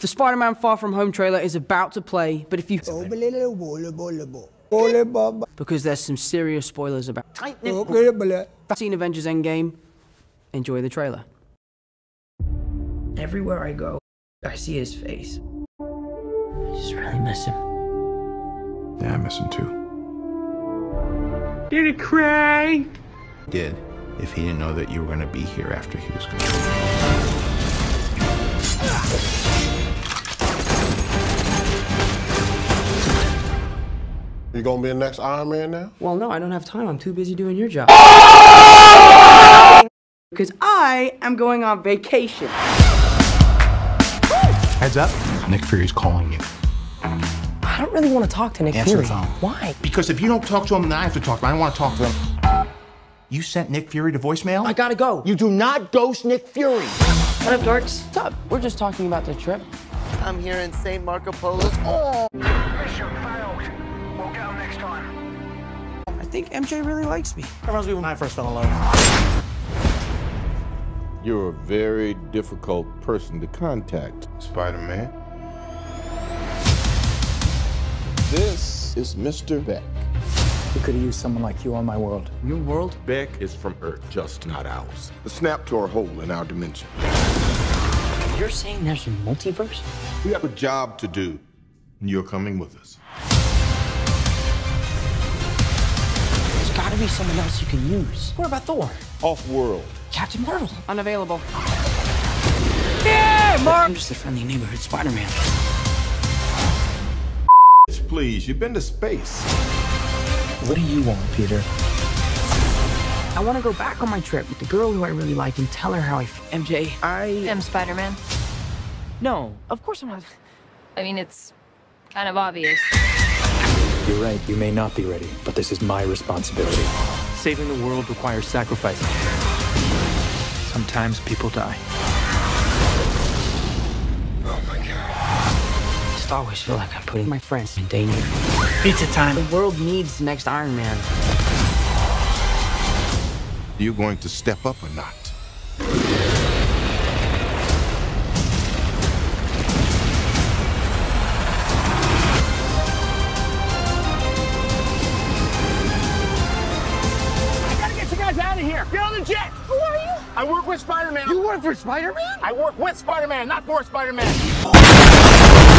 The Spider-Man Far From Home trailer is about to play, but if you because there's some serious spoilers about seen Avengers Endgame, enjoy the trailer. Everywhere I go, I see his face. I just really miss him. Yeah, I miss him too. Did it cry? Did if he didn't know that you were going to be here after he was gone. You gonna be the next Iron Man now? Well, no, I don't have time. I'm too busy doing your job. Because I am going on vacation. Heads up, Nick Fury's calling you. I don't really want to talk to Nick Answer Fury. the phone. Why? Because if you don't talk to him, then I have to talk to him. I don't want to talk to him. You sent Nick Fury to voicemail? I gotta go. You do not ghost Nick Fury. What up, dorks? What's up? We're just talking about the trip. I'm here in St. Marco Polo's. Oh, I think MJ really likes me. that reminds me when I first fell in love. You're a very difficult person to contact, Spider-Man. This is Mr. Beck. We could have used someone like you on my world. Your world? Beck is from Earth, just not ours. The snap tore a hole in our dimension. You're saying there's a multiverse? We have a job to do, and you're coming with us. Be someone else you can use. What about Thor? Off-world. Captain Marvel. Unavailable. Yeah, Mark! I'm just a friendly neighborhood Spider-Man. Please, you've been to space. What do you want, Peter? I want to go back on my trip with the girl who I really like and tell her how I feel. MJ, I... am Spider-Man. No, of course I'm not. I mean, it's kind of obvious. You're right, you may not be ready, but this is my responsibility. Saving the world requires sacrifice. Sometimes people die. Oh my god. I just always feel like I'm putting my friends in danger. Pizza time. The world needs the next Iron Man. Are you going to step up or not? Of here. Get on the jet. Who are you? I work with Spider-Man. You work for Spider-Man? I work with Spider-Man, not for Spider-Man.